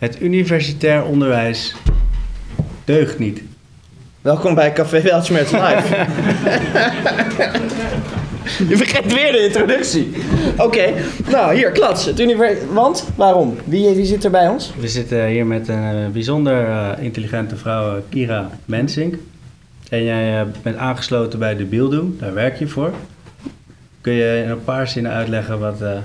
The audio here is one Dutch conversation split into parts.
Het universitair onderwijs deugt niet. Welkom bij Café Weltschmerz Live. Je vergeet weer de introductie. Oké, nou hier, klats. Het. Want? Waarom? Wie, wie zit er bij ons? We zitten hier met een eh, bijzonder eh, intelligente vrouw, eh, Kira Mensink. En jij bent aangesloten bij de Bildung, daar werk je voor. Kun je in een paar zinnen uitleggen wat eh,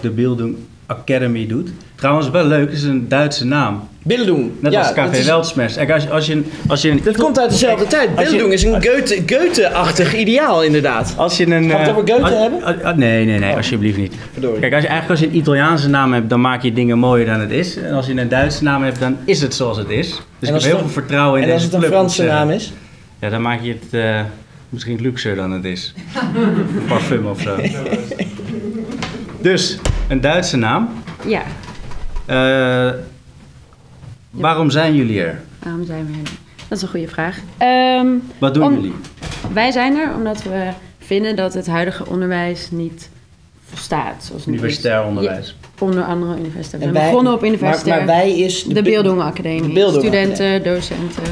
de Bildung Academy doet? Trouwens, wel leuk, het is een Duitse naam. Bildung. Net Ja, als Café is- Weltschmerz. Als, je- als, je, een- als je een... Dat komt uit dezelfde tijd. Je- Bildung is een Goethe- Goethe-achtig ideaal, inderdaad. Als je een... Gaan we het eh, over Goethe als- hebben? als- als- nee, nee, nee, alsjeblieft niet. Verdorie. Kijk, als je, eigenlijk als je een Italiaanse naam hebt, dan maak je dingen mooier dan het is. En als je een Duitse naam hebt, dan is het zoals het is. Dus ik heb heel veel vertrouwen in En als deze het een club. Franse naam is? Ja, dan maak je het eh, misschien luxer dan het is. Een parfum of zo. Dus, een Duitse naam. Ja, Eh, waarom zijn jullie er? waarom zijn we er? Dat is een goede vraag. Ehm, Wat doen Om- jullie? wij zijn er omdat we vinden dat het huidige onderwijs niet volstaat. Zoals. Universitair onderwijs. Ja, onder andere universiteit. We En zijn wij- begonnen op Maar, universitair. maar wij is... de de Bildung Studenten, docenten.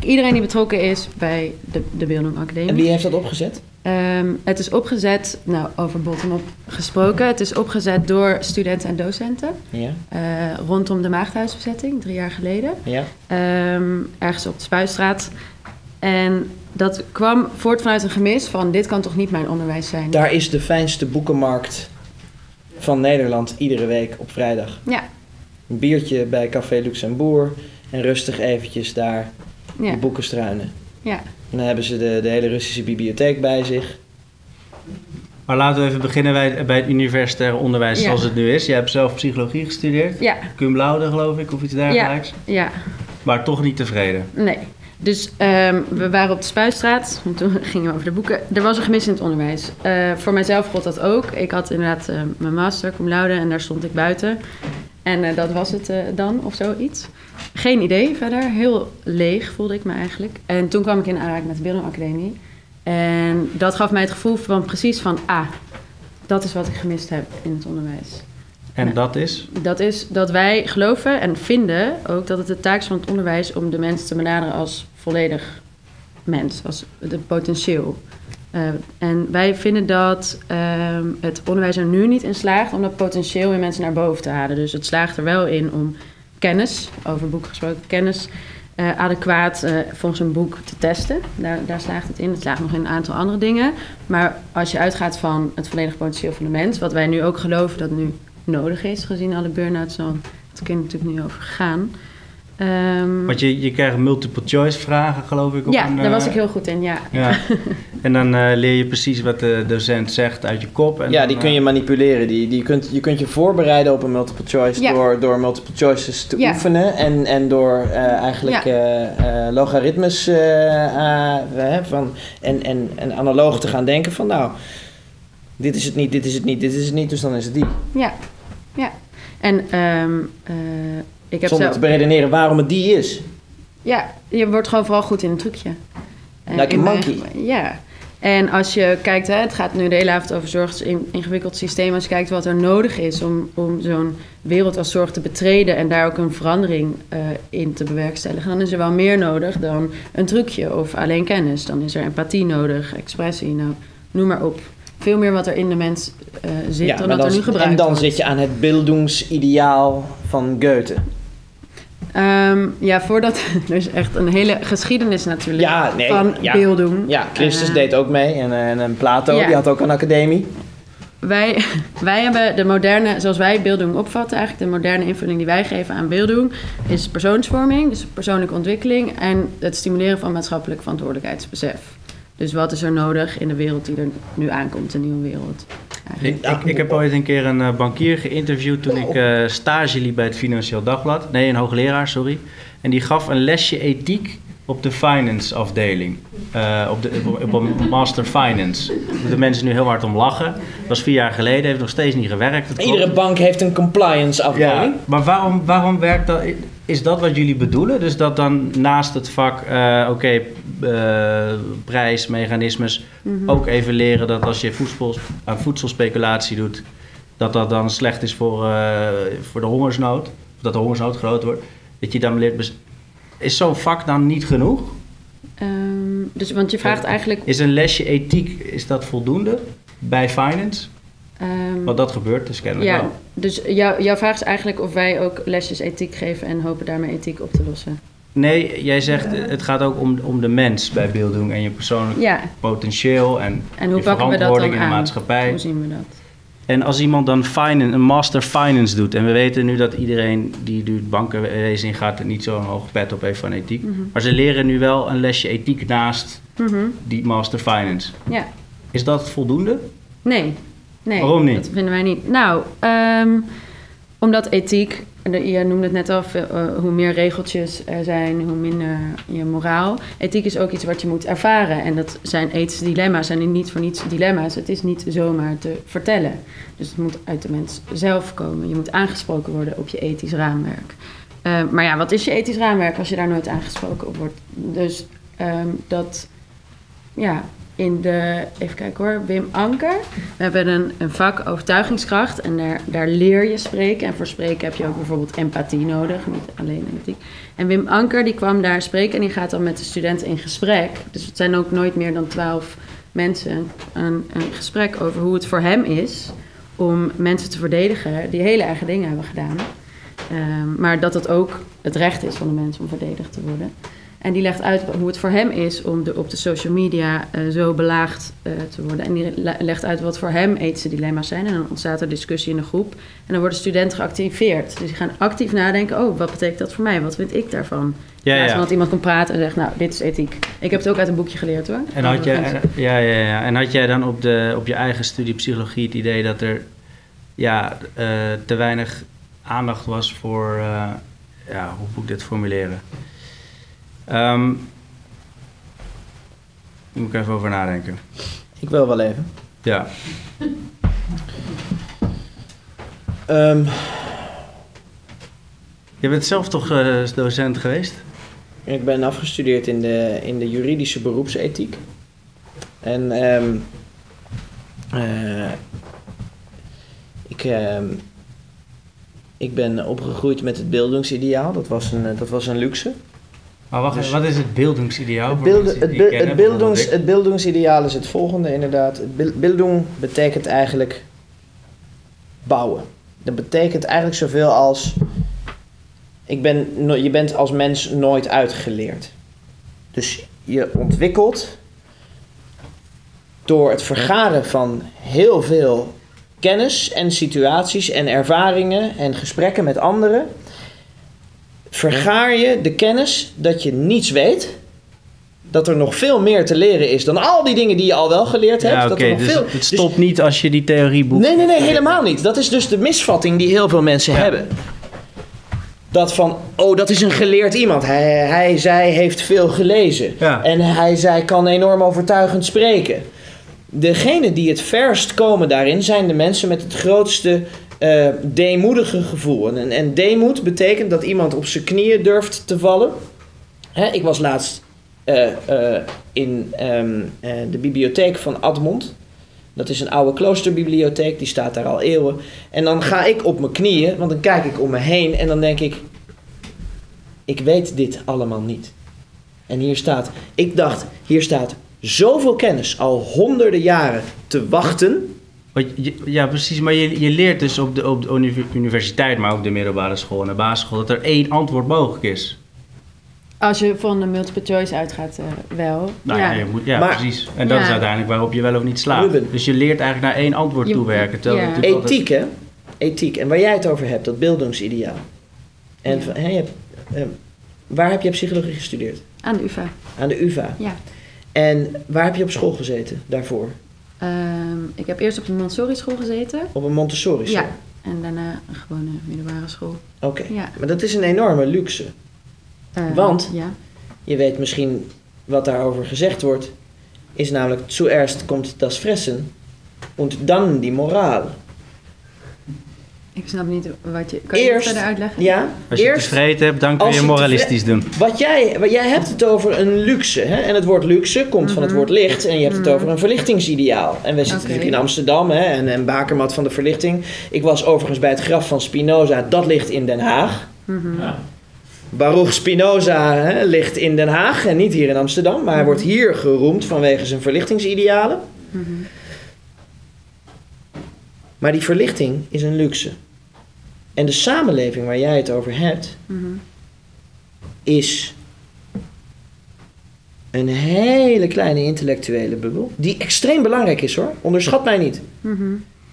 Eigenlijk iedereen die betrokken is bij de, de Bildung Academie. En wie heeft dat opgezet? Ehm, het is opgezet, nou over bottom-up gesproken, het is opgezet door studenten en docenten. Ja, eh, rondom de Maagdhuisbezetting, drie jaar geleden. ja. Ehm, ergens op de Spuistraat. En dat kwam voort vanuit een gemis van dit kan toch niet mijn onderwijs zijn. Daar is de fijnste boekenmarkt van Nederland iedere week op vrijdag. Ja, Een biertje bij Café Luxembourg en rustig eventjes daar ja, de boeken struinen. ja. En dan hebben ze de, de hele Russische bibliotheek bij zich. Maar laten we even beginnen bij, bij het universitair onderwijs Ja. zoals het nu is. Je hebt zelf psychologie gestudeerd. Ja, Cum laude geloof ik, of iets dergelijks. ja, Maar toch niet tevreden. nee. Dus ehm, we waren op de Spuistraat. En toen gingen we over de boeken. Er was een gemis in het onderwijs. Eh, voor mijzelf gold dat ook. Ik had inderdaad eh, mijn master, cum laude, en daar stond ik buiten. En eh, dat was het eh, dan, of zoiets. Geen idee verder. Heel leeg voelde ik me eigenlijk. En toen kwam ik in aanraking met de Academie. En dat gaf mij het gevoel van precies van... Ah, dat is wat ik gemist heb in het onderwijs. En dat is? Dat is dat wij geloven en vinden ook dat het de taak is van het onderwijs om de mens te benaderen als volledig mens, als het potentieel. Eh, en wij vinden dat ehm, het onderwijs er nu niet in slaagt om dat potentieel in mensen naar boven te halen. Dus het slaagt er wel in om kennis, over boek gesproken, kennis eh, adequaat eh, volgens een boek te testen. Daar, daar slaagt het in. Het slaagt nog in een aantal andere dingen. Maar als je uitgaat van het volledige potentieel van de mens, wat wij nu ook geloven dat nu nodig is, gezien alle burn-outs al, het kind natuurlijk nu over gegaan. Ehm, Want je, je krijgt multiple choice vragen geloof ik. Op ja, een, daar was eh, ik heel goed in, ja. Ja. En dan eh, leer je precies wat de docent zegt uit je kop. En ja, dan, die kun eh, je manipuleren. Die, die kunt, je kunt je voorbereiden op een multiple choice Ja. door, door multiple choices te Ja. oefenen. En, en door eh, eigenlijk Ja. eh, eh, logaritmes eh, eh, van, en, en, en analoog te gaan denken van nou, dit is het niet, dit is het niet, dit is het niet, dus dan is het die. Ja, ja. En ehm, eh, ik heb Zonder zelf... te beredeneren waarom het die is. Ja, je wordt gewoon vooral goed in een trucje. Eh, Like mijn- monkey. Ja. En als je kijkt, hè, het gaat nu de hele avond over zorg, het is een ingewikkeld systeem. Als je kijkt wat er nodig is om, om zo'n wereld als zorg te betreden en daar ook een verandering eh, in te bewerkstelligen, dan is er wel meer nodig dan een trucje of alleen kennis. Dan is er empathie nodig, expressie, nou, noem maar op. Veel meer wat er in de mens eh, zit dan dat er nu gebruikt en dan wordt. zit je aan het beeldingsideaal van Goethe. Ehm, ja, voordat... Er is echt een hele geschiedenis natuurlijk Ja, nee, van ja. beelddoen. Ja, Christus Eh, deed ook mee en, eh, en, en Plato, Ja. die had ook een academie. Wij, wij hebben de moderne, zoals wij beelddoen opvatten, eigenlijk de moderne invulling die wij geven aan beelddoen, is persoonsvorming, dus persoonlijke ontwikkeling en het stimuleren van maatschappelijk verantwoordelijkheidsbesef. Dus wat is er nodig in de wereld die er nu aankomt, een nieuwe wereld? Ik, ik, ik heb ooit een keer een eh, bankier geïnterviewd toen ik eh, stage liep bij het Financieel Dagblad. Nee, een hoogleraar, sorry. En die gaf een lesje ethiek op de finance afdeling. Eh, op, de, op, op een master finance. Daar de mensen nu heel hard om lachen. Dat was vier jaar geleden, heeft nog steeds niet gewerkt. Iedere bank heeft een compliance afdeling. Ja, maar waarom, waarom werkt dat? Is dat wat jullie bedoelen? Dus dat dan naast het vak, oké, eh, prijsmechanismes, ook even leren dat als je voedsel, aan voedselspeculatie doet, dat dat dan slecht is voor, eh, voor de hongersnood? dat de hongersnood groter wordt, dat je dan leert... Is zo'n vak dan niet genoeg? Ehm, dus, want je vraagt eigenlijk... Is een lesje ethiek, is dat voldoende bij finance? ehm, Want dat gebeurt dus kennelijk ja, wel. dus jou, jouw vraag is eigenlijk of wij ook lesjes ethiek geven en hopen daarmee ethiek op te lossen. Nee, jij zegt het gaat ook om, om de mens bij beelddoen en je persoonlijk Ja, potentieel en, en hoe je pakken we dat dan verantwoording in de aan? maatschappij. Hoe zien we dat? En als iemand dan finance, een master finance doet, en we weten nu dat iedereen die nu het bankenwezen in gaat, er niet zo'n hoog pet op heeft van ethiek. Mhm. Maar ze leren nu wel een lesje ethiek naast Mhm. die master finance. Ja, Is dat voldoende? nee. nee. Waarom niet? Dat vinden wij niet. Nou, ehm, omdat ethiek, je noemde het net al, eh, hoe meer regeltjes er zijn, hoe minder je moraal. Ethiek is ook iets wat je moet ervaren. En dat zijn ethische dilemma's, zijn niet voor niets dilemma's. Het is niet zomaar te vertellen. Dus het moet uit de mens zelf komen. Je moet aangesproken worden op je ethisch raamwerk. Eh, maar ja, wat is je ethisch raamwerk als je daar nooit aangesproken op wordt? Dus ehm, dat, ja, in de, even kijken hoor, Wim Anker. We hebben een, een vak overtuigingskracht en daar, daar leer je spreken. En voor spreken heb je ook bijvoorbeeld empathie nodig, niet alleen empathiek. En Wim Anker die kwam daar spreken en die gaat dan met de studenten in gesprek. Dus het zijn ook nooit meer dan twaalf mensen een, een gesprek over hoe het voor hem is om mensen te verdedigen die hele erge dingen hebben gedaan. Ehm, maar dat het ook het recht is van de mensen om verdedigd te worden. En die legt uit hoe het voor hem is om de, op de social media eh, zo belaagd eh, te worden. En die le- legt uit wat voor hem ethische dilemma's zijn. En dan ontstaat er discussie in de groep. En dan worden studenten geactiveerd. Dus die gaan actief nadenken. Oh, wat betekent dat voor mij? Wat vind ik daarvan? Ja, ja. dat iemand komt praten en zegt, nou, dit is ethiek. Ik heb het ook uit een boekje geleerd hoor. En had, jij, mensen. ja, ja, ja. en had jij dan op, de, op je eigen studie psychologie het idee dat er ja, eh, te weinig aandacht was voor, ja, hoe moet ik dit formuleren? Ehm daar moet ik even over nadenken. Ik wil wel even. Ja, Ehm, je bent zelf toch eh, docent geweest? ik ben afgestudeerd in de, in de juridische beroepsethiek. En ehm, eh, ik, ik ben opgegroeid met het beeldingsideaal. Dat was een, eh, dat was een luxe. Maar wacht, Dus- wat is het beeldingsideaal? Het, beeld, het, be- het, beeldingsideaal is het volgende inderdaad. Het Bildung betekent eigenlijk bouwen. Dat betekent eigenlijk zoveel als... Ik ben, je bent als mens nooit uitgeleerd. Dus je ontwikkelt door het vergaren van heel veel kennis en situaties en ervaringen en gesprekken met anderen... vergaar je de kennis dat je niets weet dat er nog veel meer te leren is dan al die dingen die je al wel geleerd hebt. Ja, dat oké, er nog dus veel... het stopt niet als je die theorieboek... Nee, nee, nee, helemaal niet. Dat is dus de misvatting die heel veel mensen Ja. hebben. Dat van, oh, dat is een geleerd iemand. Hij, hij, zij heeft veel gelezen. Ja. En hij, zij kan enorm overtuigend spreken. Degene die het verst komen daarin zijn de mensen met het grootste eh deemoedige gevoel. En, en deemoed betekent dat iemand op zijn knieën durft te vallen. Hè, ik was laatst eh, eh, in ehm, eh, de bibliotheek van Admont. Dat is een oude kloosterbibliotheek, die staat daar al eeuwen. En dan ga ik op mijn knieën, want dan kijk ik om me heen en dan denk ik: ik weet dit allemaal niet. En hier staat, ik dacht, hier staat zoveel kennis al honderden jaren te wachten. Ja, precies. Maar je, je leert dus op de, op de uni- universiteit, maar ook de middelbare school en de basisschool, dat er één antwoord mogelijk is. Als je van de multiple choice uitgaat, eh, wel. Nou ja, je moet, ja Maar- precies. En dat Ja. is uiteindelijk waarop je wel of niet slaagt. Ruben. Dus je leert eigenlijk naar één antwoord Je- toewerken. terwijl ja. het natuurlijk altijd- Ethiek, hè? Ethiek. En waar jij het over hebt, dat beeldingsideaal. En Ja. van- hè, je hebt, eh, waar heb je psychologie gestudeerd? Aan de UvA, Aan de UvA. ja. En waar heb je op school gezeten daarvoor? Ehm, ik heb eerst op de Montessori school gezeten. Op een Montessori school? Ja. En daarna een gewone middelbare school. Oké. Ja. Maar dat is een enorme luxe. Eh, Want? Ja. Je weet misschien wat daarover gezegd wordt. Is namelijk, zuerst komt das Fressen und dann die Moraal. Ik snap niet wat je... Kan je Eerst- dat verder uitleggen? Ja, Als je eerst tevreden hebt, dan kun je je moralistisch doen. Wat jij, wat jij hebt het over een luxe. Hè? En het woord luxe komt van het Mhm. woord licht. En je hebt het Mhm. over een verlichtingsideaal. En we zitten natuurlijk in Amsterdam. Hè? En een bakermat van de verlichting. Ik was overigens bij het graf van Spinoza. Dat ligt in Den Haag. Baruch Spinoza hè, ligt in Den Haag en niet hier in Amsterdam, maar hij wordt hier geroemd vanwege zijn verlichtingsidealen. Maar die verlichting is een luxe. En de samenleving waar jij het over hebt, is een hele kleine intellectuele bubbel, die extreem belangrijk is hoor. Onderschat mij niet.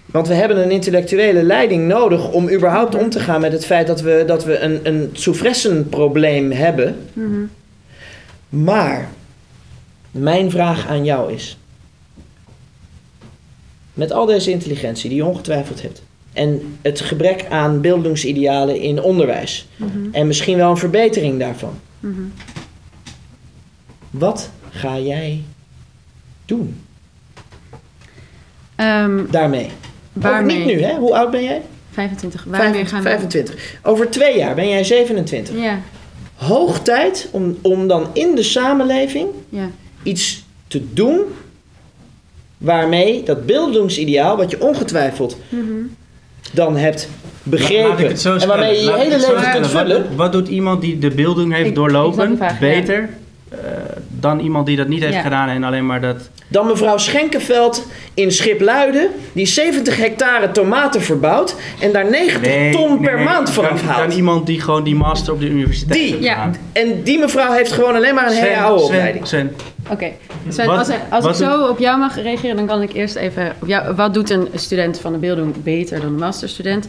Want we hebben een intellectuele leiding nodig om überhaupt om te gaan met het feit dat we, dat we een, een soefressenprobleem hebben. Maar mijn vraag aan jou is: met al deze intelligentie die je ongetwijfeld hebt, en het gebrek aan beeldingsidealen in onderwijs, en misschien wel een verbetering daarvan, wat ga jij doen Ehm, daarmee? waarmee? Ook niet nu, hè? Hoe oud ben jij? 25. Waarmee gaan we? 25. Over twee jaar ben jij 27. Ja, Hoog tijd om, om dan in de samenleving ja. iets te doen waarmee dat beeldingsideaal, wat je ongetwijfeld dan hebt begrepen en stellen. waarmee je je hele leven kunt vullen, Wat, wat doet iemand die de beelding heeft Ik- doorlopen? beter eh, dan iemand die dat niet heeft Ja. gedaan en alleen maar dat... dan mevrouw Schenkenveld in Schipluiden, die 70 hectare tomaten verbouwt en daar 90 ton per maand van dan, haalt. dan iemand die gewoon die master op de universiteit Die. heeft Ja. gedaan. En die mevrouw heeft gewoon alleen maar een hele Sven, oude Sven, opleiding. Sven, Oké. Als, als ik zo op jou mag reageren, dan kan ik eerst even... Op jou, wat doet een student van de beelding beter dan een masterstudent?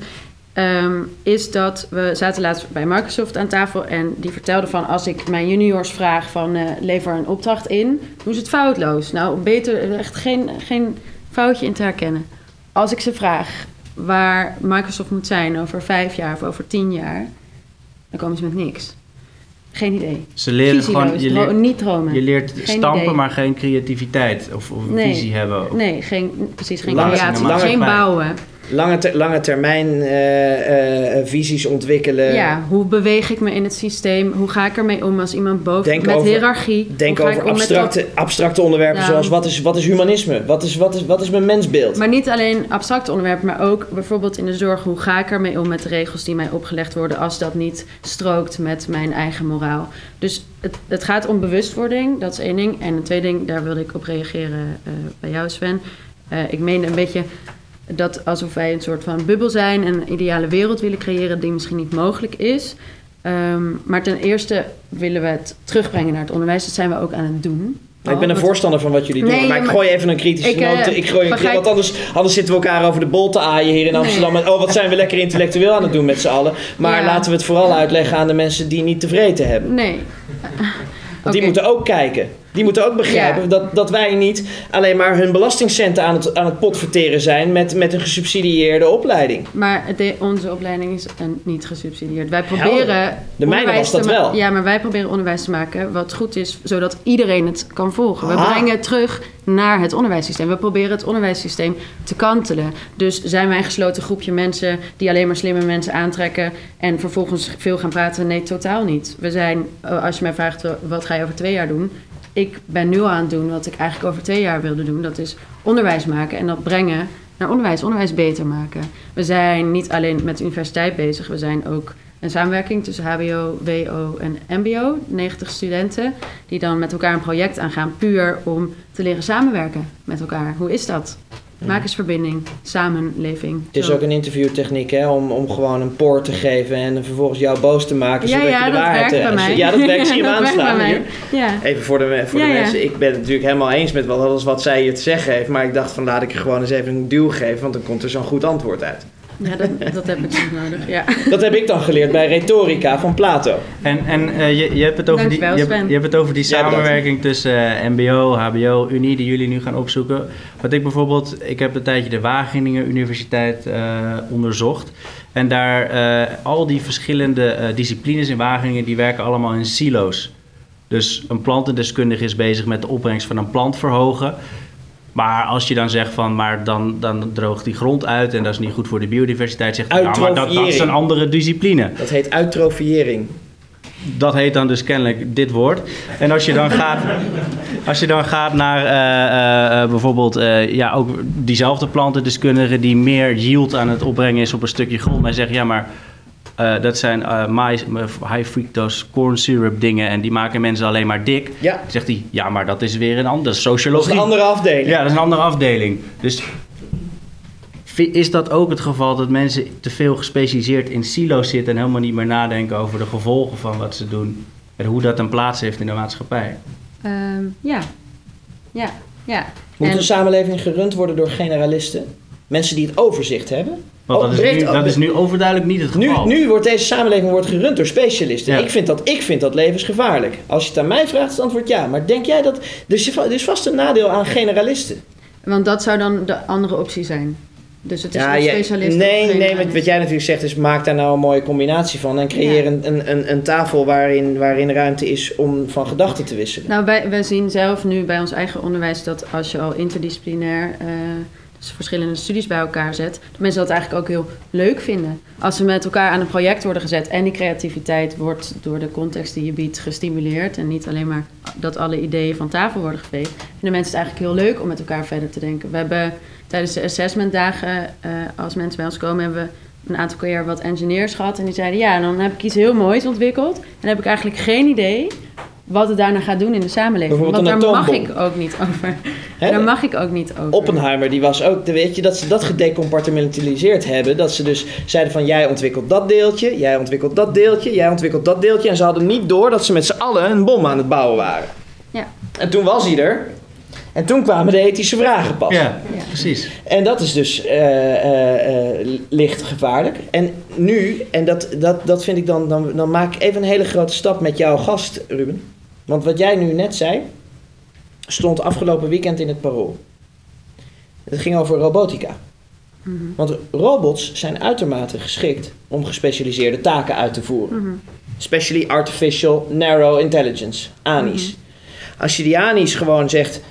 Ehm, is dat we zaten laatst bij Microsoft aan tafel en die vertelde van als ik mijn juniors vraag van eh, lever een opdracht in, doen ze het foutloos. Nou, beter echt geen, geen foutje in te herkennen. Als ik ze vraag waar Microsoft moet zijn over vijf jaar of over tien jaar, dan komen ze met niks. Geen idee. Ze leren Visieloos, gewoon... Je leert, niet dromen. je leert Geen stampen, idee. maar geen creativiteit of, of een Nee. visie hebben. Nee, geen, precies, geen creatie, geen bouwen. Lange, ter- lange termijn eh, eh, visies ontwikkelen. ja, hoe beweeg ik me in het systeem? Hoe ga ik ermee om als iemand boven... Denk met over- hiërarchie. Denk over abstracte, abstracte onderwerpen Nou. zoals wat is, wat is humanisme? Wat is, wat, is, wat is mijn mensbeeld? maar niet alleen abstracte onderwerpen, maar ook bijvoorbeeld in de zorg. Hoe ga ik ermee om met de regels die mij opgelegd worden... als dat niet strookt met mijn eigen moraal? Dus het, het gaat om bewustwording, dat is één ding. En een tweede ding, daar wilde ik op reageren eh, bij jou Sven. Eh, ik meende een beetje dat alsof wij een soort van bubbel zijn... en een ideale wereld willen creëren die misschien niet mogelijk is... Ehm, maar ten eerste willen we het terugbrengen naar het onderwijs. Dat zijn we ook aan het doen. ik ben een voorstander van wat jullie doen, Nee, maar ik gooi even een kritische Ik, eh, noot. Ik gooi een begrijp- want anders, anders zitten we elkaar over de bol te aaien hier in Nee. Amsterdam. En, oh, wat zijn we lekker intellectueel aan het doen met z'n allen. Maar Ja. laten we het vooral uitleggen aan de mensen die niet tevreden hebben. Nee. Want die moeten ook kijken. Die moeten ook begrijpen Ja. dat, dat wij niet alleen maar hun belastingcenten aan het, aan het potverteren zijn met, met een gesubsidieerde opleiding. Maar de- onze opleiding is een, niet gesubsidieerd. Wij proberen. De mijne was dat wel. Ja, maar wij proberen onderwijs te maken wat goed is, zodat iedereen het kan volgen. We Ah. brengen het terug naar het onderwijssysteem. We proberen het onderwijssysteem te kantelen. Dus zijn wij een gesloten groepje mensen die alleen maar slimme mensen aantrekken en vervolgens veel gaan praten? Nee, totaal niet. We zijn, eh, als je mij vraagt eh, wat ga je over twee jaar doen, ik ben nu aan het doen wat ik eigenlijk over twee jaar wilde doen. Dat is onderwijs maken en dat brengen naar onderwijs, onderwijs beter maken. We zijn niet alleen met de universiteit bezig, we zijn ook een samenwerking tussen HBO, WO en MBO. 90 studenten die dan met elkaar een project aangaan, puur om te leren samenwerken met elkaar. Hoe is dat? Maak eens verbinding, samenleving. Het is Zo. ook een interviewtechniek hè, om, om gewoon een poort te geven en vervolgens jou boos te maken. ja, zodat ja, je de dat waarheid werkt bij eh, mij. Ja, dat werkt. Zie je hem aanslaan hier. Ja. Even voor de, voor de mensen. Ik ben het natuurlijk helemaal eens met wat, alles wat zij hier te zeggen heeft. Maar ik dacht van laat ik er gewoon eens even een duw geven. Want dan komt er zo'n goed antwoord uit. Ja, dat, dat heb ik niet nodig. Ja. Dat heb ik dan geleerd bij retorica van Plato. En, en eh, je, je, hebt het over die, je, hebt, Sven. je hebt het over die samenwerking tussen eh, MBO, HBO, Unie, die jullie nu gaan opzoeken. Wat ik bijvoorbeeld, ik heb een tijdje de Wageningen Universiteit eh, onderzocht. En daar, eh, al die verschillende eh, disciplines in Wageningen, die werken allemaal in silo's. Dus een plantendeskundige is bezig met de opbrengst van een plant verhogen. Maar als je dan zegt van, maar dan, dan droogt die grond uit en dat is niet goed voor de biodiversiteit, zegt hij, ja, maar dat, dat is een andere discipline. Dat heet eutrofiëring. Dat heet dan dus kennelijk dit woord. En als je dan gaat, als je dan gaat naar eh, eh, eh, bijvoorbeeld ja, ook diezelfde plantendeskundige die meer yield aan het opbrengen is op een stukje grond. Maar zegt ja, maar eh, dat zijn eh, mais- high fructose corn syrup dingen en die maken mensen alleen maar dik. Ja, Dan zegt hij, ja, maar dat is weer een andere dat is sociologie. een andere afdeling. Ja, dat is een andere afdeling. Dus is dat ook het geval dat mensen te veel gespecialiseerd in silo's zitten en helemaal niet meer nadenken over de gevolgen van wat ze doen en hoe dat een plaats heeft in de maatschappij? Ehm, ja. Ja. Ja. Moet En- een samenleving gerund worden door generalisten? Mensen die het overzicht hebben? Want Oh, dat, is nu, dat is nu overduidelijk niet het Nu, geval. nu wordt deze samenleving wordt gerund door specialisten. Ja. Ik, vind dat, ik vind dat levensgevaarlijk. Als je het aan mij vraagt, is het antwoord ja. Maar denk jij dat... Is, er is vast een nadeel aan generalisten. Want dat zou dan de andere optie zijn. Dus het is Ja, specialist nee, nee, wat, wat jij natuurlijk zegt is maak daar nou een mooie combinatie van. En creëer Ja. een, een, een, een tafel waarin, waarin ruimte is om van gedachten te wisselen. Nou, wij, wij zien zelf nu bij ons eigen onderwijs dat als je al interdisciplinair, eh, verschillende studies bij elkaar zet, dat mensen dat eigenlijk ook heel leuk vinden. Als ze met elkaar aan een project worden gezet en die creativiteit wordt door de context die je biedt gestimuleerd en niet alleen maar dat alle ideeën van tafel worden geveegd, vinden mensen het eigenlijk heel leuk om met elkaar verder te denken. We hebben tijdens de assessmentdagen, eh, als mensen bij ons komen, hebben we een aantal keer wat engineers gehad en die zeiden ja, dan heb ik iets heel moois ontwikkeld en heb ik eigenlijk geen idee wat het daarna gaat doen in de samenleving. Want daar mag ik ook niet over. Daar mag ik ook niet over. Oppenheimer, die was ook, weet je, dat ze dat gedecompartimentaliseerd hebben. Dat ze dus zeiden van, jij ontwikkelt dat deeltje, jij ontwikkelt dat deeltje, jij ontwikkelt dat deeltje. En ze hadden niet door dat ze met z'n allen een bom aan het bouwen waren. Ja. En toen was hij er. En toen kwamen de ethische vragen pas. Ja, Ja. precies. En dat is dus eh, eh, eh, licht gevaarlijk. En nu, en dat, dat, dat vind ik dan, dan, dan maak ik even een hele grote stap met jouw gast, Ruben. Want wat jij nu net zei, stond afgelopen weekend in het parool. Het ging over robotica. Mhm. Want robots zijn uitermate geschikt om gespecialiseerde taken uit te voeren. Mhm. Especially Artificial Narrow Intelligence, ANI's. Mhm. Als je die ANI's gewoon zegt,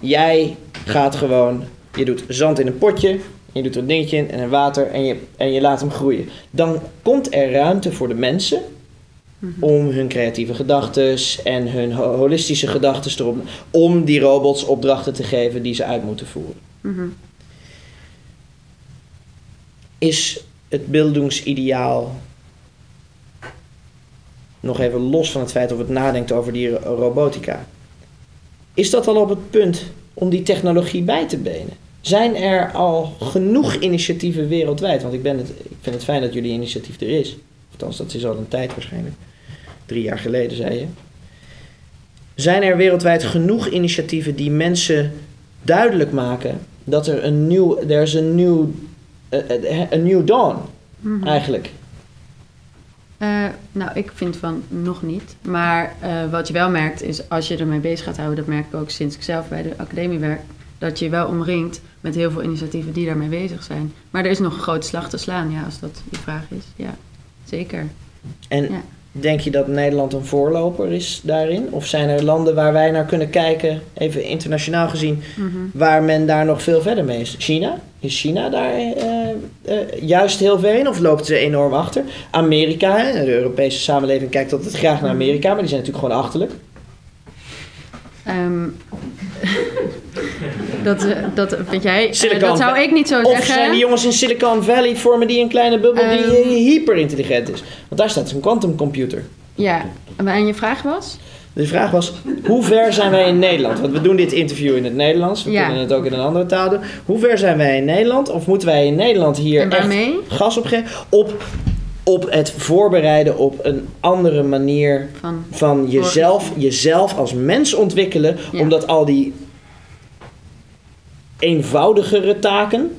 jij gaat gewoon, je doet zand in een potje, je doet er een dingetje in en een water en je, en je laat hem groeien. Dan komt er ruimte voor de mensen Mhm. om hun creatieve gedachten en hun ho- holistische gedachten erop, om die robots opdrachten te geven die ze uit moeten voeren. Mhm. Is het beeldingsideaal, nog even los van het feit of het nadenkt over die ro- robotica, is dat al op het punt om die technologie bij te benen? Zijn er al genoeg initiatieven wereldwijd? Want ik, ben het, ik vind het fijn dat jullie initiatief er is. Althans, dat is al een tijd waarschijnlijk. Drie jaar geleden, zei je. Zijn er wereldwijd genoeg initiatieven die mensen duidelijk maken dat er een nieuw, er is een nieuw, eh, eh, een nieuw dawn Mhm. eigenlijk? Eh, nou, ik vind van nog niet. Maar wat je wel merkt is, als je ermee bezig gaat houden, dat merk ik ook sinds ik zelf bij de academie werk, dat je je wel omringt met heel veel initiatieven die daarmee bezig zijn. Maar er is nog een grote slag te slaan, ja, als dat je vraag is. Ja, zeker. En Ja. Denk je dat Nederland een voorloper is daarin? Of zijn er landen waar wij naar kunnen kijken, even internationaal gezien, Mhm. waar men daar nog veel verder mee is? China? Is China daar eh, eh, juist heel ver in of loopt ze enorm achter? Amerika, hè? de Europese samenleving kijkt altijd graag naar Amerika, maar die zijn natuurlijk gewoon achterlijk. Ehm, dat, eh, dat vind jij. eh, Silicon dat zou ik niet zo Of zeggen. zijn die jongens in Silicon Valley, vormen die een kleine bubbel die Ehm. eh, hyper intelligent is? Want daar staat een quantumcomputer. Ja, en je vraag was? De vraag was, hoe ver zijn wij in Nederland? Want we doen dit interview in het Nederlands. We Ja. kunnen het ook in een andere taal doen. Hoe ver zijn wij in Nederland? Of moeten wij in Nederland hier echt gas op geven? Op, op het voorbereiden op een andere manier Van, van jezelf, jezelf als mens ontwikkelen. Ja. Omdat al die eenvoudigere taken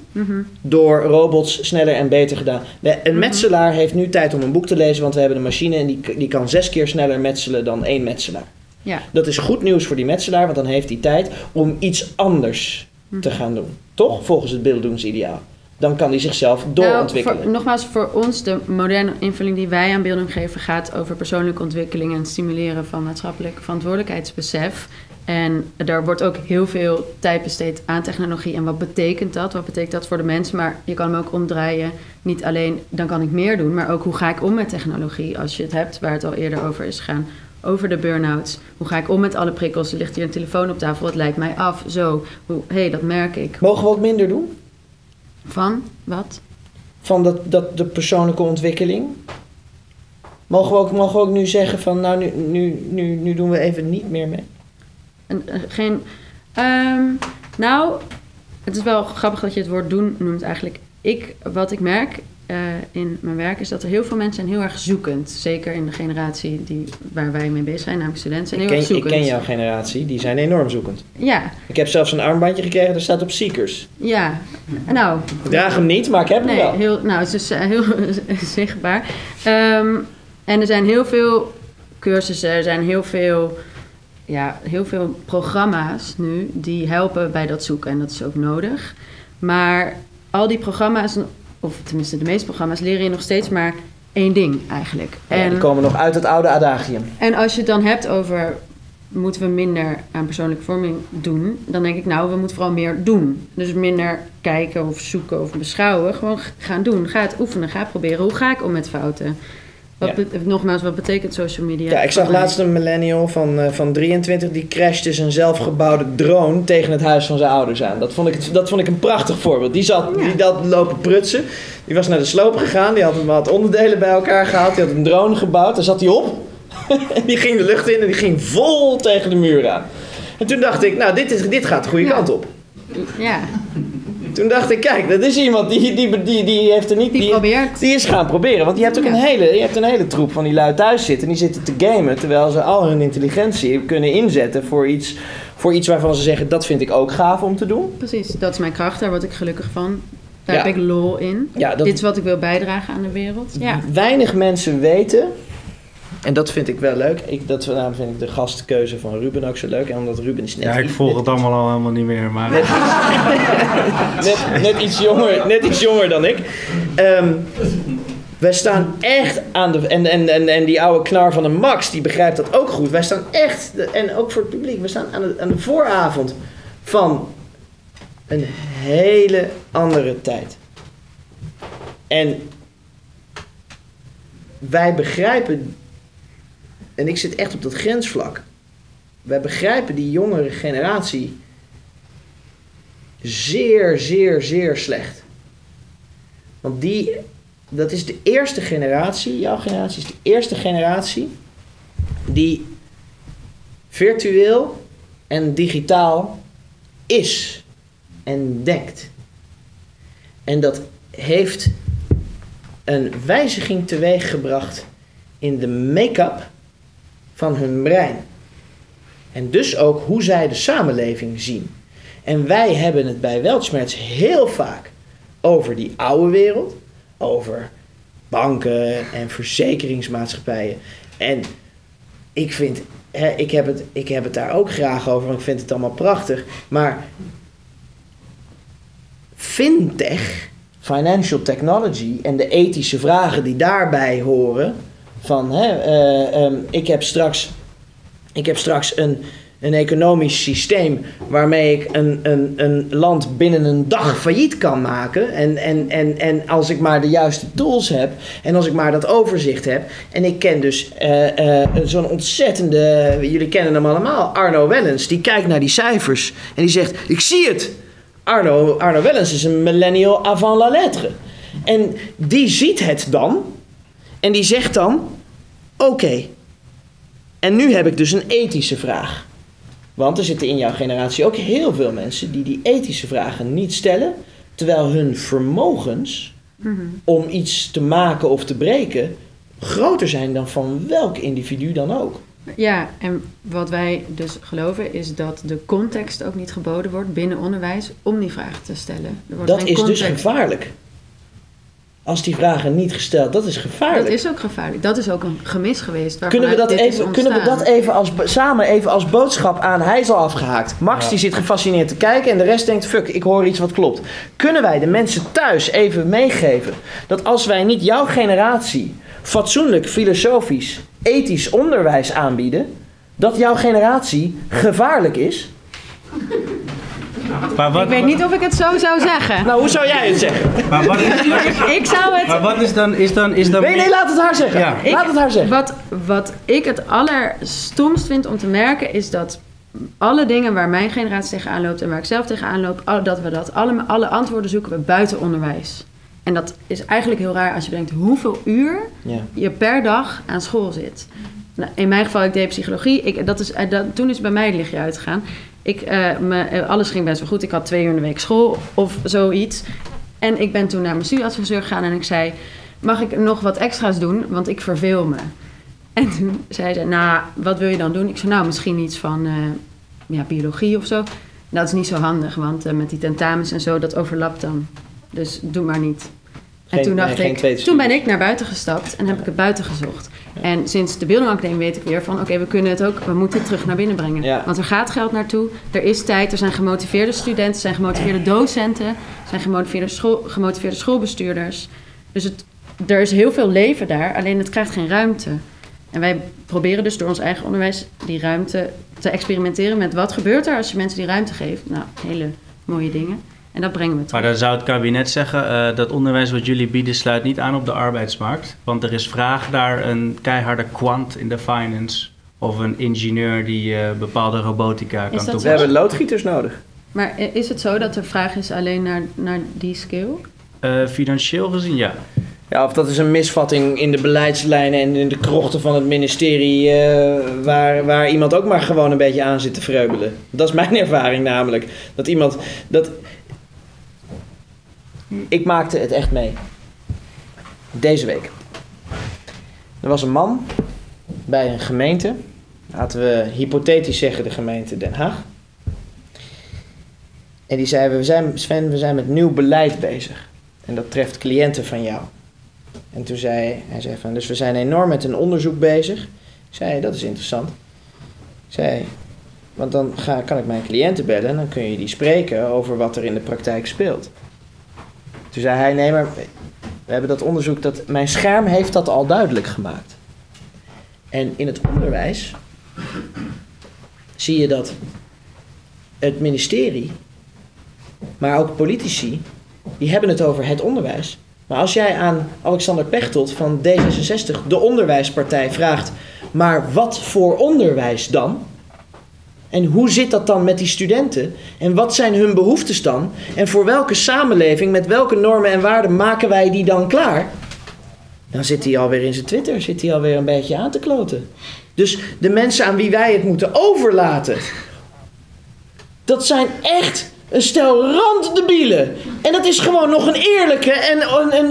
door robots sneller en beter gedaan. Een Mhm. metselaar heeft nu tijd om een boek te lezen, want we hebben een machine en die, die kan zes keer sneller metselen dan één metselaar. Ja. Dat is goed nieuws voor die metselaar, want dan heeft hij tijd om iets anders te Mhm. gaan doen. Toch? Volgens het beelddoensideaal. Dan kan hij zichzelf doorontwikkelen. Nou, voor- nogmaals, voor ons, de moderne invulling die wij aan beelding geven, gaat over persoonlijke ontwikkeling en stimuleren van maatschappelijk verantwoordelijkheidsbesef. En daar wordt ook heel veel tijd besteed aan technologie. En wat betekent dat? Wat betekent dat voor de mens? Maar je kan hem ook omdraaien. Niet alleen, dan kan ik meer doen, maar ook hoe ga ik om met technologie? Als je het hebt, waar het al eerder over is gegaan, over de burn-outs. Hoe ga ik om met alle prikkels? Er ligt hier een telefoon op tafel, het lijkt mij af. Zo, hé, hey, dat merk ik. Mogen we ook minder doen? Van, wat? Van dat, dat, de persoonlijke ontwikkeling? Mogen we ook, mogen we ook nu zeggen van, nou, nu, nu, nu, nu doen we even niet meer mee? En, geen. ehm, nou, het is wel grappig dat je het woord doen noemt eigenlijk. Ik, wat ik merk eh, in mijn werk is dat er heel veel mensen zijn heel erg zoekend. Zeker in de generatie die, waar wij mee bezig zijn, namelijk studenten, zijn heel erg ken, ik zoekend. ken jouw generatie, die zijn enorm zoekend. Ja, Ik heb zelfs een armbandje gekregen, dat staat op Seekers. ja. Nou, Ik draag hem niet, maar ik heb hem Nee, wel. heel, nou, het is dus, heel zichtbaar. Ehm, en er zijn heel veel cursussen, er zijn heel veel, ja, heel veel programma's nu die helpen bij dat zoeken. En dat is ook nodig. Maar al die programma's, of tenminste de meeste programma's, leren je nog steeds maar één ding eigenlijk. Ja, En, die komen nog uit het oude adagium. en als je het dan hebt over moeten we minder aan persoonlijke vorming doen, dan denk ik nou, we moeten vooral meer doen. Dus minder kijken of zoeken of beschouwen, gewoon gaan doen. Ga het oefenen, ga proberen. Hoe ga ik om met fouten? Wat Ja. be- nogmaals, wat betekent social media? Ja, ik zag laatst een millennial van, eh, van 23 die crashte zijn zelfgebouwde drone tegen het huis van zijn ouders aan. Dat vond ik, dat vond ik een prachtig voorbeeld. Die zat Ja. die dat lopen prutsen. Die was naar de sloop gegaan, die had wat onderdelen bij elkaar gehaald. Die had een drone gebouwd, daar zat hij op. en die ging de lucht in en die ging vol tegen de muur aan. En toen dacht ik, nou, dit, is, dit gaat de goede Ja. kant op. Ja, Toen dacht ik, kijk, dat is iemand die, die, die, die heeft er niet... die probeert. Die is gaan proberen. Want je hebt ook een hele, je hebt een hele troep van die lui thuis zitten. Die zitten te gamen. Terwijl ze al hun intelligentie kunnen inzetten voor iets, voor iets waarvan ze zeggen: dat vind ik ook gaaf om te doen. Precies, dat is mijn kracht, daar word ik gelukkig van. Daar Ja. heb ik lol in. Ja, dat Dit is wat ik wil bijdragen aan de wereld. Ja, weinig mensen weten. En dat vind ik wel leuk. Ik, dat, daarom vind ik de gastkeuze van Ruben ook zo leuk. En omdat Ruben is net, Ja, ik volg net, het allemaal al helemaal niet meer. Maar net, net, iets jonger, net iets jonger dan ik. Ehm, wij staan echt aan de. En, en, en, en die oude knar van een Max, die begrijpt dat ook goed. Wij staan echt, en ook voor het publiek, we staan aan de, aan de vooravond van een hele andere tijd. En wij begrijpen, en ik zit echt op dat grensvlak. Wij begrijpen die jongere generatie zeer, zeer, zeer slecht. Want die, dat is de eerste generatie, jouw generatie is de eerste generatie die virtueel en digitaal is en denkt. En dat heeft een wijziging teweeggebracht in de make-up van hun brein. En dus ook hoe zij de samenleving zien. En wij hebben het bij Weltschmerz heel vaak over die oude wereld, over banken en verzekeringsmaatschappijen. En ik vind, hè, ik, heb het, ik heb het daar ook graag over, want ik vind het allemaal prachtig. Maar fintech, financial technology en de ethische vragen die daarbij horen. Van hè, eh, ehm, ik heb straks, ik heb straks een, een economisch systeem waarmee ik een, een, een land binnen een dag failliet kan maken. En, en, en, en als ik maar de juiste tools heb en als ik maar dat overzicht heb. En ik ken dus eh, zo'n ontzettende, jullie kennen hem allemaal, Arno Wellens. Die kijkt naar die cijfers en die zegt, ik zie het. Arno, Arno Wellens is een millennial avant la lettre. En die ziet het dan en die zegt dan, oké. En nu heb ik dus een ethische vraag. Want er zitten in jouw generatie ook heel veel mensen die die ethische vragen niet stellen, terwijl hun vermogens om iets te maken of te breken groter zijn dan van welk individu dan ook. Ja, en wat wij dus geloven is dat de context ook niet geboden wordt binnen onderwijs om die vragen te stellen. Er wordt Dat is dus gevaarlijk. Als die vragen niet gesteld, dat is gevaarlijk. Dat is ook gevaarlijk. Dat is ook een gemis geweest. Kunnen we, dat even, kunnen we dat even als, samen even als boodschap aan? Hij is al afgehaakt. Max Ja. die zit gefascineerd te kijken en de rest denkt: fuck, ik hoor iets wat klopt. Kunnen wij de mensen thuis even meegeven dat als wij niet jouw generatie fatsoenlijk, filosofisch, ethisch onderwijs aanbieden, dat jouw generatie gevaarlijk is? Maar wat, Ik weet niet of ik het zo zou zeggen. Nou, hoe zou jij het zeggen? maar wat, is, Ik zou het... maar wat is dan... Is dan, is dan Nee, nee, laat het haar zeggen. Ja. Laat het haar zeggen. Wat, wat ik het allerstomst vind om te merken is dat alle dingen waar mijn generatie tegenaan loopt en waar ik zelf tegenaan loop, dat we dat alle, alle antwoorden zoeken we buiten onderwijs. En dat is eigenlijk heel raar als je bedenkt hoeveel uur Ja. je per dag aan school zit. Nou, in mijn geval, ik deed psychologie. Ik, dat is, eh, dat, toen is bij mij het lichtje uitgegaan. Ik, eh, me, eh, alles ging best wel goed. Ik had twee uur in de week school of zoiets. En ik ben toen naar mijn studieadviseur gegaan en ik zei... mag ik nog wat extra's doen, want ik verveel me. En toen zei ze, nou, wat wil je dan doen? Ik zei, nou, misschien iets van eh, ja, biologie of zo. Dat is niet zo handig, want met die tentamens en zo, dat overlapt dan. Dus doe maar niet. En toen dacht nee, ik, toen ben ik naar buiten gestapt en heb ik het buiten gezocht. En sinds de Beeldingacademie weet ik weer van, oké, we kunnen het ook, we moeten het terug naar binnen brengen. Ja. Want er gaat geld naartoe, er is tijd, er zijn gemotiveerde studenten, er zijn gemotiveerde docenten, er zijn gemotiveerde, school, gemotiveerde schoolbestuurders. Dus het, er is heel veel leven daar, alleen het krijgt geen ruimte. En wij proberen dus door ons eigen onderwijs die ruimte te experimenteren met wat gebeurt er als je mensen die ruimte geeft. Nou, hele mooie dingen. En dat brengen we terug. Maar dan zou het kabinet zeggen, eh, dat onderwijs wat jullie bieden sluit niet aan op de arbeidsmarkt. Want er is vraag naar een keiharde kwant in de finance. Of een ingenieur die eh, bepaalde robotica kan zo? We toepassen. hebben loodgieters nodig. Maar is het zo dat de vraag is alleen naar, naar die skill? Eh, financieel gezien ja. Ja, of dat is een misvatting in de beleidslijnen en in de krochten van het ministerie, eh, waar, waar iemand ook maar gewoon een beetje aan zit te vreubelen. Dat is mijn ervaring namelijk. Dat iemand, dat... Ik maakte het echt mee. Deze week. Er was een man bij een gemeente, laten we hypothetisch zeggen de gemeente Den Haag. En die zei, we zijn, Sven, we zijn met nieuw beleid bezig. En dat treft cliënten van jou. En toen zei hij, zei van, dus we zijn enorm met een onderzoek bezig. Ik zei, dat is interessant. Zei, want dan ga, kan ik mijn cliënten bellen en dan kun je die spreken over wat er in de praktijk speelt. Toen zei hij, nee, maar we hebben dat onderzoek, dat, mijn scherm heeft dat al duidelijk gemaakt. En in het onderwijs zie je dat het ministerie, maar ook politici, die hebben het over het onderwijs. Maar als jij aan Alexander Pechtold van D66, de onderwijspartij, vraagt: maar wat voor onderwijs dan? En hoe zit dat dan met die studenten? En wat zijn hun behoeftes dan? En voor welke samenleving, met welke normen en waarden maken wij die dan klaar? Dan zit hij alweer in zijn Twitter, zit hij alweer een beetje aan te kloten. Dus de mensen aan wie wij het moeten overlaten, dat zijn echt een stel randdebielen. En dat is gewoon nog een eerlijke en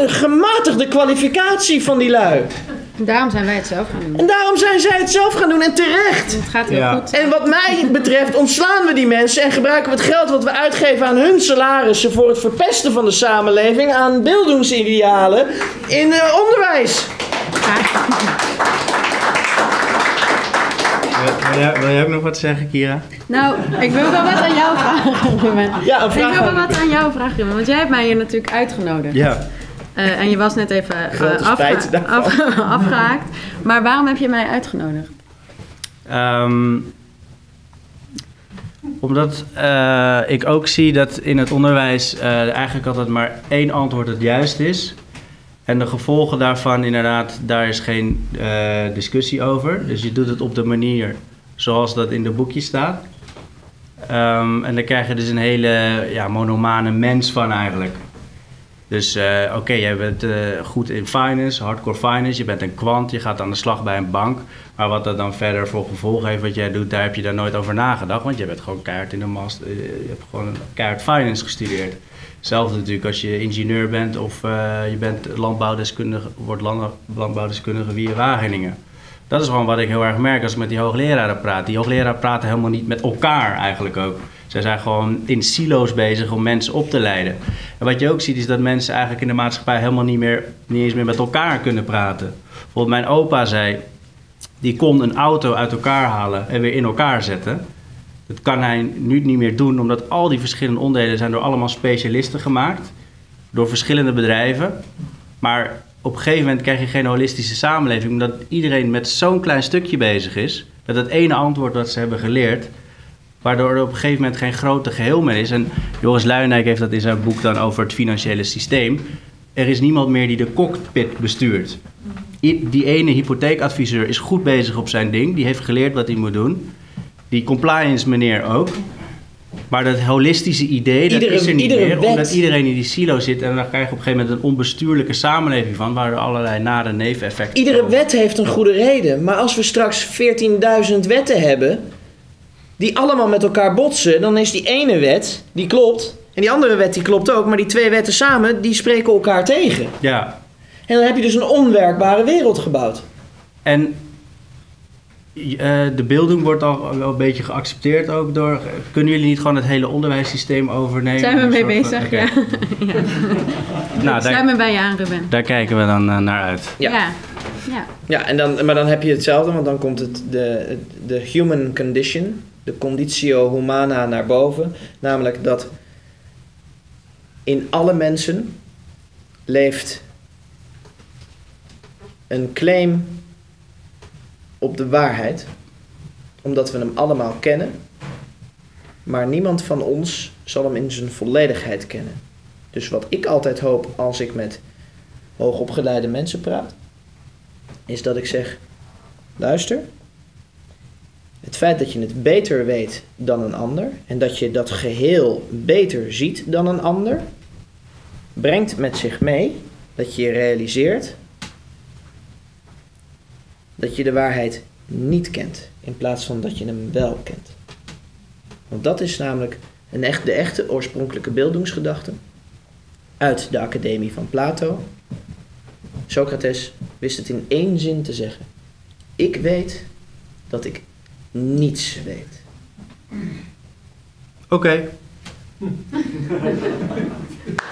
een, gematigde kwalificatie van die lui. Daarom zijn wij het zelf gaan doen. En daarom zijn zij het zelf gaan doen en terecht. Het gaat heel Ja. goed. En wat mij betreft ontslaan we die mensen en gebruiken we het geld wat we uitgeven aan hun salarissen voor het verpesten van de samenleving aan beeldingsidealen in eh, onderwijs. Wil, jij, wil jij ook nog wat zeggen, Kira? Nou, ik wil wel wat aan jou vragen, Ruben. Ja, een Ik vraag wil wel wat aan jou vragen, Ruben. Want jij hebt mij hier natuurlijk uitgenodigd. Ja. Eh, en je was net even eh, afge- af- afgehaakt. Maar waarom heb je mij uitgenodigd? Ehm, omdat eh, ik ook zie dat in het onderwijs eh, eigenlijk altijd maar één antwoord het juist is. En de gevolgen daarvan, inderdaad, daar is geen eh, discussie over. Dus je doet het op de manier zoals dat in de boekjes staat. Ehm, en dan krijg je dus een hele ja, monomane mens van eigenlijk. Dus eh, oké, jij bent eh, goed in finance, hardcore finance. Je bent een kwant, je gaat aan de slag bij een bank. Maar wat dat dan verder voor gevolg heeft wat jij doet, daar heb je daar nooit over nagedacht. Want je bent gewoon keihard in de master, eh, je hebt gewoon keihard finance gestudeerd. Hetzelfde natuurlijk als je ingenieur bent of je bent landbouwdeskundige, wordt land- landbouwdeskundige via Wageningen. Dat is gewoon wat ik heel erg merk als ik met die hoogleraren praat. Die hoogleraren praten helemaal niet met elkaar eigenlijk ook. Zij zijn gewoon in silo's bezig om mensen op te leiden. En wat je ook ziet is dat mensen eigenlijk in de maatschappij helemaal niet, meer, niet eens meer met elkaar kunnen praten. Bijvoorbeeld mijn opa zei, die kon een auto uit elkaar halen en weer in elkaar zetten. Dat kan hij nu niet meer doen, omdat al die verschillende onderdelen zijn door allemaal specialisten gemaakt. Door verschillende bedrijven. Maar op een gegeven moment krijg je geen holistische samenleving, omdat iedereen met zo'n klein stukje bezig is. Dat ene antwoord dat ze hebben geleerd. Waardoor er op een gegeven moment geen grote geheel meer is. En Joris Luijendijk heeft dat in zijn boek dan over het financiële systeem. Er is niemand meer die de cockpit bestuurt. Die ene hypotheekadviseur is goed bezig op zijn ding. Die heeft geleerd wat hij moet doen. Die compliance meneer ook. Maar dat holistische idee, dat is er niet meer. wet- Omdat iedereen in die silo zit. En dan krijg je op een gegeven moment een onbestuurlijke samenleving van. Waar er allerlei nare neveneffecten Iedere komen. wet heeft een goede reden. Maar als we straks 14.000 wetten hebben, die allemaal met elkaar botsen, dan is die ene wet, die klopt. En die andere wet, die klopt ook. Maar die twee wetten samen, die spreken elkaar tegen. Ja, En dan heb je dus een onwerkbare wereld gebouwd. En eh, de beelding wordt al wel een beetje geaccepteerd ook door. Kunnen jullie niet gewoon het hele onderwijssysteem overnemen? Zijn we mee bezig, ja. Nou, Sluit daar, me bij je aan, Ruben. daar kijken we dan eh, naar uit. Ja. Ja. ja. Ja, en dan, maar dan heb je hetzelfde, want dan komt het de, de human condition, de conditio humana naar boven. Namelijk dat in alle mensen leeft een claim op de waarheid, omdat we hem allemaal kennen, maar niemand van ons zal hem in zijn volledigheid kennen. Dus wat ik altijd hoop als ik met hoogopgeleide mensen praat, is dat ik zeg: luister, het feit dat je het beter weet dan een ander en dat je dat geheel beter ziet dan een ander, brengt met zich mee dat je realiseert dat je de waarheid niet kent in plaats van dat je hem wel kent. Want dat is namelijk een echt, de echte oorspronkelijke beeldingsgedachte uit de Academie van Plato. Socrates wist het in één zin te zeggen. Ik weet dat ik niets weet. Oké.